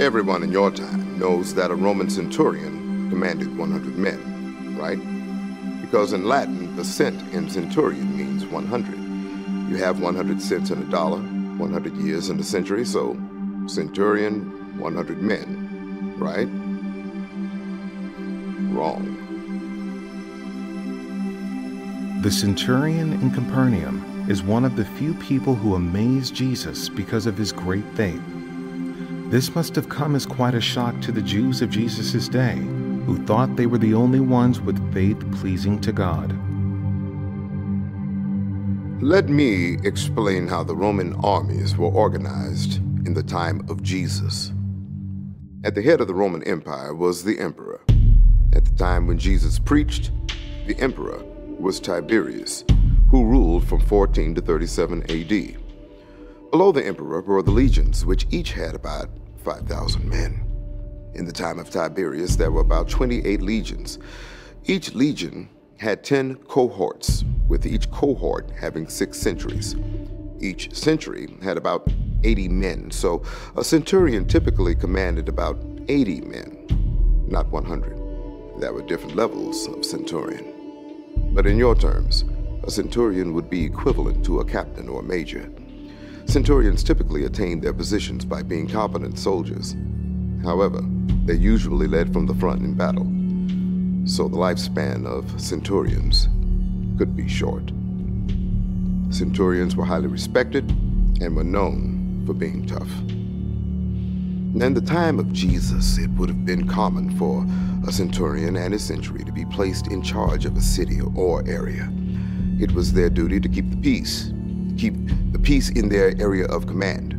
Everyone in your time knows that a Roman centurion commanded 100 men, right? Because in Latin, the cent in centurion means 100. You have 100 cents in a dollar, 100 years in a century, so centurion, 100 men, right? Wrong. The centurion in Capernaum is one of the few people who amazed Jesus because of his great faith. This must have come as quite a shock to the Jews of Jesus' day, who thought they were the only ones with faith pleasing to God. Let me explain how the Roman armies were organized in the time of Jesus. At the head of the Roman Empire was the emperor. At the time when Jesus preached, the emperor was Tiberius, who ruled from 14 to 37 AD. Below the emperor were the legions, which each had about 5,000 men. In the time of Tiberius, there were about 28 legions. Each legion had 10 cohorts, with each cohort having six centuries. Each century had about 80 men, so a centurion typically commanded about 80 men, not 100. There were different levels of centurion. But in your terms, a centurion would be equivalent to a captain or a major. Centurions typically attained their positions by being competent soldiers. However, they usually led from the front in battle, so the lifespan of centurions could be short. Centurions were highly respected and were known for being tough. In the time of Jesus, it would have been common for a centurion and his century to be placed in charge of a city or area. It was their duty to keep the peace, keep the peace in their area of command,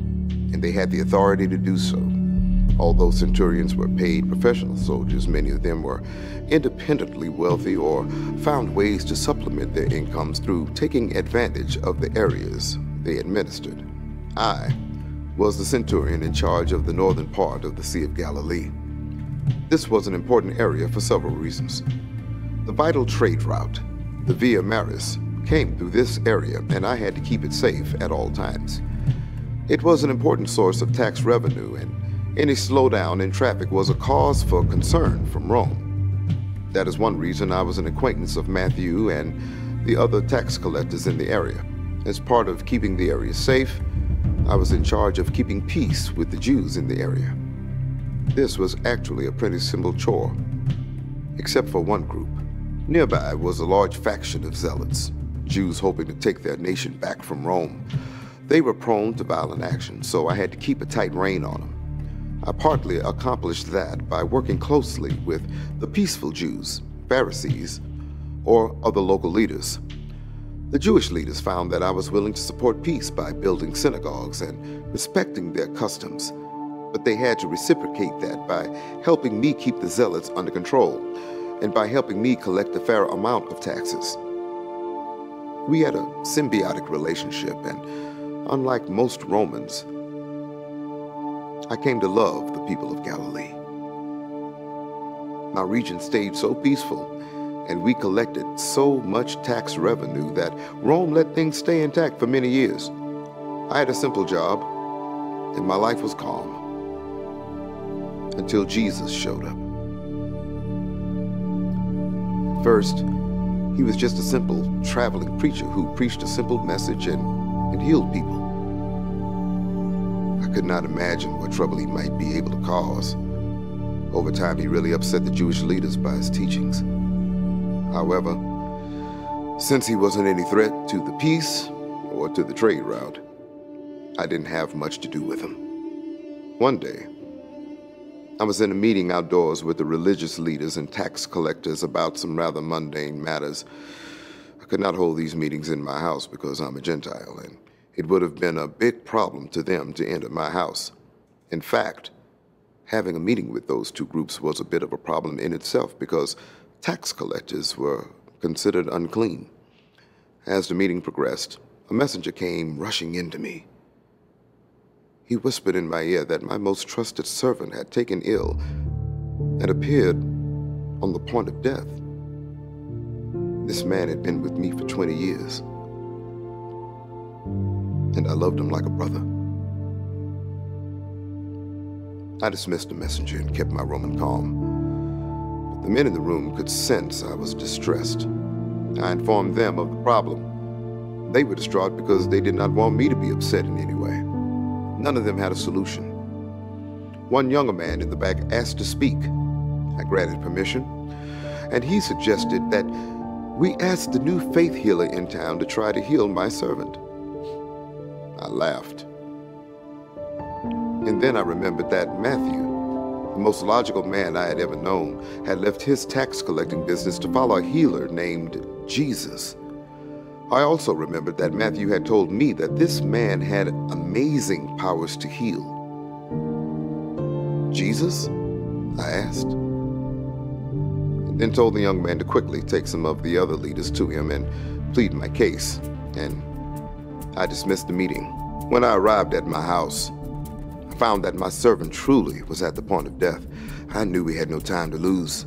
and they had the authority to do so. Although centurions were paid professional soldiers, many of them were independently wealthy or found ways to supplement their incomes through taking advantage of the areas they administered. I was the centurion in charge of the northern part of the Sea of Galilee. This was an important area for several reasons. The vital trade route, the Via Maris, came through this area, and I had to keep it safe at all times. It was an important source of tax revenue, and any slowdown in traffic was a cause for concern from Rome. That is one reason I was an acquaintance of Matthew and the other tax collectors in the area. As part of keeping the area safe, I was in charge of keeping peace with the Jews in the area. This was actually a pretty simple chore, except for one group. Nearby was a large faction of zealots, Jews hoping to take their nation back from Rome. They were prone to violent action, so I had to keep a tight rein on them. I partly accomplished that by working closely with the peaceful Jews, Pharisees, or other local leaders. The Jewish leaders found that I was willing to support peace by building synagogues and respecting their customs, but they had to reciprocate that by helping me keep the zealots under control and by helping me collect a fair amount of taxes. We had a symbiotic relationship, and unlike most Romans, I came to love the people of Galilee. My region stayed so peaceful, and we collected so much tax revenue that Rome let things stay intact for many years. I had a simple job, and my life was calm until Jesus showed up. First, he was just a simple traveling preacher who preached a simple message and, and healed people. I could not imagine what trouble he might be able to cause. Over time, he really upset the Jewish leaders by his teachings. However, since he wasn't any threat to the peace or to the trade route, I didn't have much to do with him. One day, I was in a meeting outdoors with the religious leaders and tax collectors about some rather mundane matters. I could not hold these meetings in my house because I'm a Gentile, and it would have been a big problem to them to enter my house. In fact, having a meeting with those two groups was a bit of a problem in itself because tax collectors were considered unclean. As the meeting progressed, a messenger came rushing into me. He whispered in my ear that my most trusted servant had taken ill and appeared on the point of death. This man had been with me for 20 years, and I loved him like a brother. I dismissed the messenger and kept my Roman calm. But the men in the room could sense I was distressed. I informed them of the problem. They were distraught because they did not want me to be upset in any way. None of them had a solution. One younger man in the back asked to speak. I granted permission, and he suggested that we ask the new faith healer in town to try to heal my servant. I laughed. And then I remembered that Matthew, the most logical man I had ever known, had left his tax collecting business to follow a healer named Jesus. I also remembered that Matthew had told me that this man had amazing powers to heal. Jesus? I asked. And then told the young man to quickly take some of the other leaders to him and plead my case. And I dismissed the meeting. When I arrived at my house, I found that my servant truly was at the point of death, I knew we had no time to lose.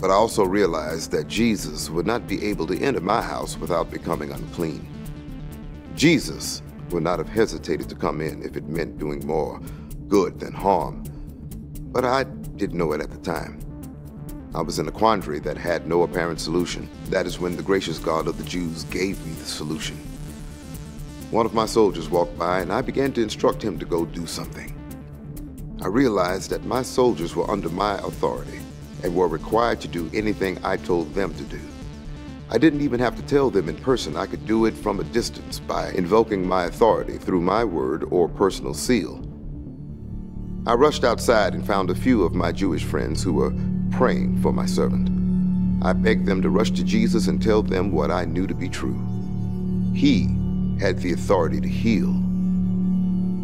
But I also realized that Jesus would not be able to enter my house without becoming unclean. Jesus would not have hesitated to come in if it meant doing more good than harm. But I didn't know it at the time. I was in a quandary that had no apparent solution. That is when the gracious God of the Jews gave me the solution. One of my soldiers walked by, and I began to instruct him to go do something. I realized that my soldiers were under my authority and were required to do anything I told them to do. I didn't even have to tell them in person. I could do it from a distance by invoking my authority through my word or personal seal. I rushed outside and found a few of my Jewish friends who were praying for my servant. I begged them to rush to Jesus and tell them what I knew to be true. He had the authority to heal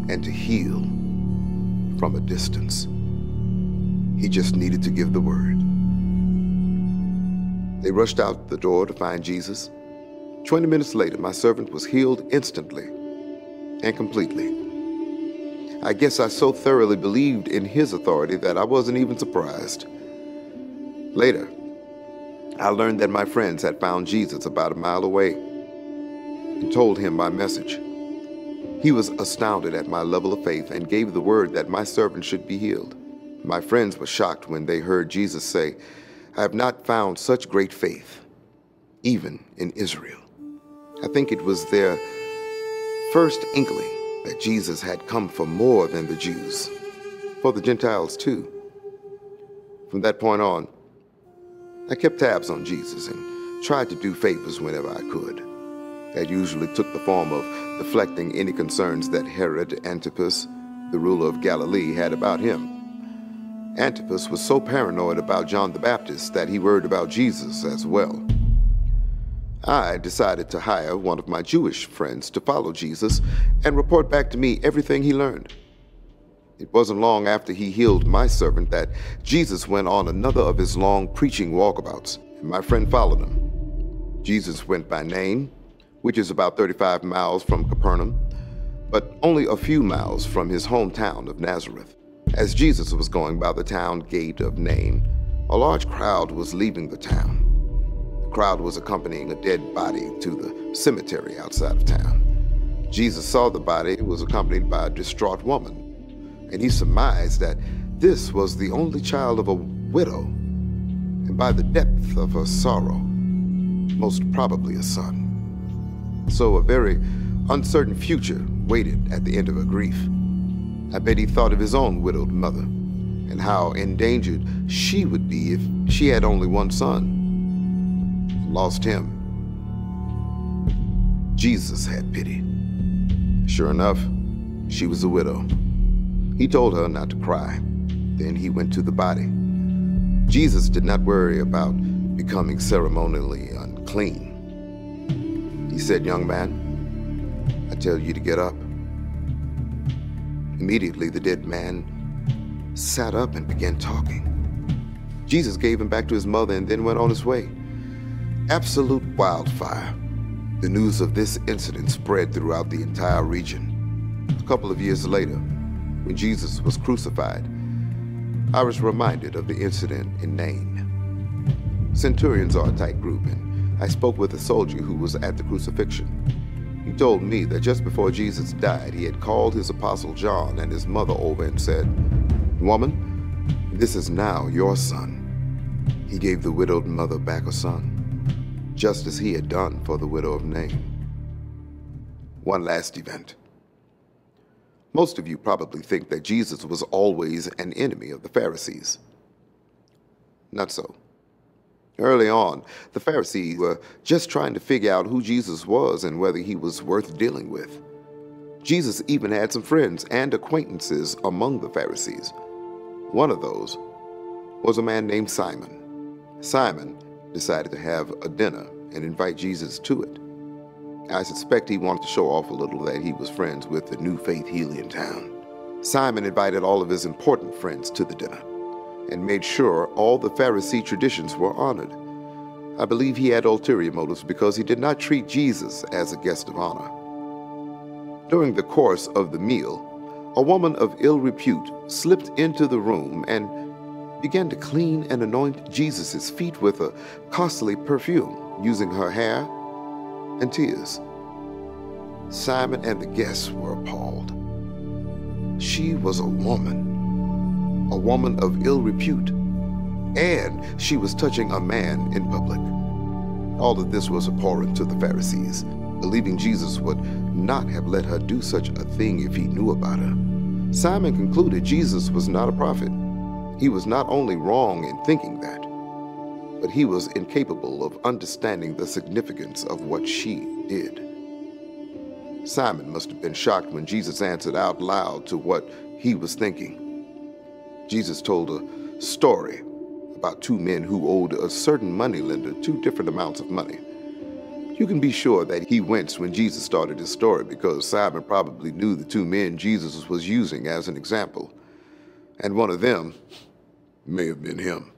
and to heal from a distance. He just needed to give the word. They rushed out the door to find Jesus. Twenty minutes later, my servant was healed instantly and completely. I guess I so thoroughly believed in his authority that I wasn't even surprised. Later, I learned that my friends had found Jesus about a mile away and told him my message. He was astounded at my level of faith and gave the word that my servant should be healed. My friends were shocked when they heard Jesus say, I have not found such great faith, even in Israel. I think it was their first inkling that Jesus had come for more than the Jews, for the Gentiles too. From that point on, I kept tabs on Jesus and tried to do favors whenever I could. That usually took the form of deflecting any concerns that Herod Antipas, the ruler of Galilee, had about him. Antipas was so paranoid about John the Baptist that he worried about Jesus as well. I decided to hire one of my Jewish friends to follow Jesus and report back to me everything he learned. It wasn't long after he healed my servant that Jesus went on another of his long preaching walkabouts, and my friend followed him. Jesus went by Nain, which is about 35 miles from Capernaum, but only a few miles from his hometown of Nazareth. As Jesus was going by the town gate of Nain, a large crowd was leaving the town. The crowd was accompanying a dead body to the cemetery outside of town. Jesus saw the body was accompanied by a distraught woman, and he surmised that this was the only child of a widow, and by the depth of her sorrow, most probably a son. So a very uncertain future waited at the end of her grief. I bet he thought of his own widowed mother and how endangered she would be if she had only one son. Lost him. Jesus had pity. Sure enough, she was a widow. He told her not to cry. Then he went to the body. Jesus did not worry about becoming ceremonially unclean. He said, Young man, I tell you to get up. Immediately, the dead man sat up and began talking. Jesus gave him back to his mother and then went on his way. Absolute wildfire. The news of this incident spread throughout the entire region. A couple of years later, when Jesus was crucified, I was reminded of the incident in Nain. Centurions are a tight group, and I spoke with a soldier who was at the crucifixion. He told me that just before Jesus died, he had called his apostle John and his mother over and said, Woman, this is now your son. He gave the widowed mother back a son, just as he had done for the widow of Nain. One last event. Most of you probably think that Jesus was always an enemy of the Pharisees. Not so. Early on, the Pharisees were just trying to figure out who Jesus was and whether he was worth dealing with. Jesus even had some friends and acquaintances among the Pharisees. One of those was a man named Simon. Simon decided to have a dinner and invite Jesus to it. I suspect he wanted to show off a little that he was friends with the new faith healing town. Simon invited all of his important friends to the dinner and made sure all the Pharisee traditions were honored. I believe he had ulterior motives because he did not treat Jesus as a guest of honor. During the course of the meal, a woman of ill repute slipped into the room and began to clean and anoint Jesus' feet with a costly perfume using her hair and tears. Simon and the guests were appalled. She was a woman a woman of ill repute, and she was touching a man in public. All of this was abhorrent to the Pharisees, believing Jesus would not have let her do such a thing if he knew about her. Simon concluded Jesus was not a prophet. He was not only wrong in thinking that, but he was incapable of understanding the significance of what she did. Simon must have been shocked when Jesus answered out loud to what he was thinking. Jesus told a story about two men who owed a certain moneylender two different amounts of money. You can be sure that he winced when Jesus started his story because Simon probably knew the two men Jesus was using as an example, and one of them may have been him.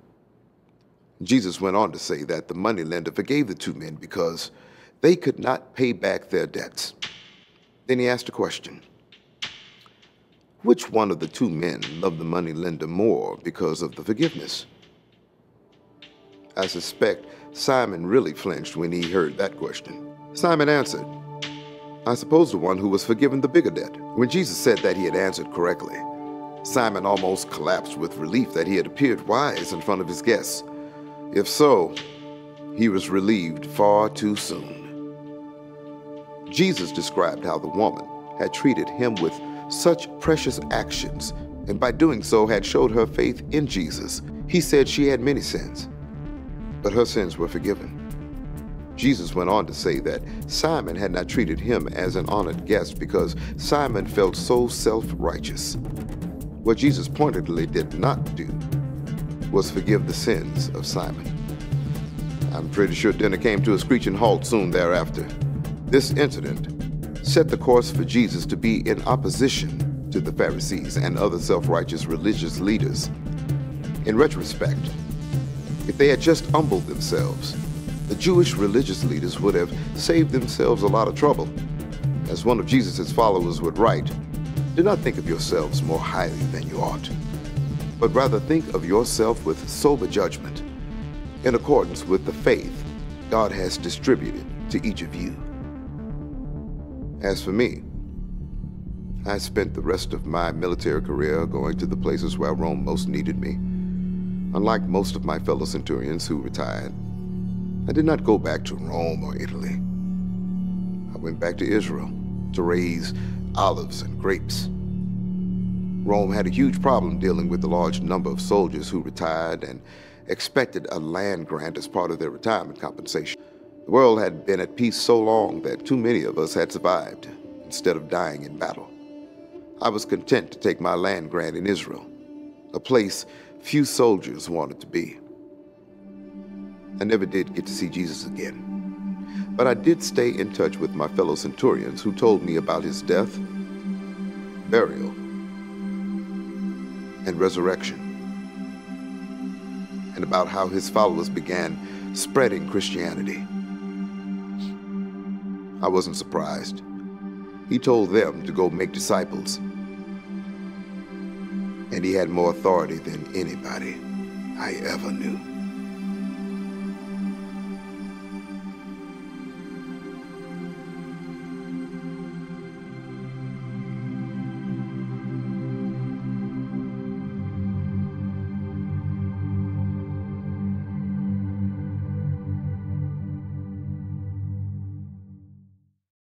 Jesus went on to say that the moneylender forgave the two men because they could not pay back their debts. Then he asked a question which one of the two men loved the money lender more because of the forgiveness? I suspect Simon really flinched when he heard that question. Simon answered, I suppose the one who was forgiven the bigger debt. When Jesus said that he had answered correctly, Simon almost collapsed with relief that he had appeared wise in front of his guests. If so, he was relieved far too soon. Jesus described how the woman had treated him with such precious actions, and by doing so had showed her faith in Jesus. He said she had many sins, but her sins were forgiven. Jesus went on to say that Simon had not treated him as an honored guest because Simon felt so self righteous. What Jesus pointedly did not do was forgive the sins of Simon. I'm pretty sure dinner came to a screeching halt soon thereafter. This incident set the course for Jesus to be in opposition to the Pharisees and other self righteous religious leaders. In retrospect, if they had just humbled themselves, the Jewish religious leaders would have saved themselves a lot of trouble. As one of Jesus' followers would write, do not think of yourselves more highly than you ought, but rather think of yourself with sober judgment, in accordance with the faith God has distributed to each of you. As for me, I spent the rest of my military career going to the places where Rome most needed me. Unlike most of my fellow centurions who retired, I did not go back to Rome or Italy. I went back to Israel to raise olives and grapes. Rome had a huge problem dealing with the large number of soldiers who retired and expected a land grant as part of their retirement compensation. The world had been at peace so long that too many of us had survived instead of dying in battle. I was content to take my land grant in Israel, a place few soldiers wanted to be. I never did get to see Jesus again, but I did stay in touch with my fellow centurions who told me about his death, burial, and resurrection, and about how his followers began spreading Christianity. I wasn't surprised. He told them to go make disciples. And he had more authority than anybody I ever knew.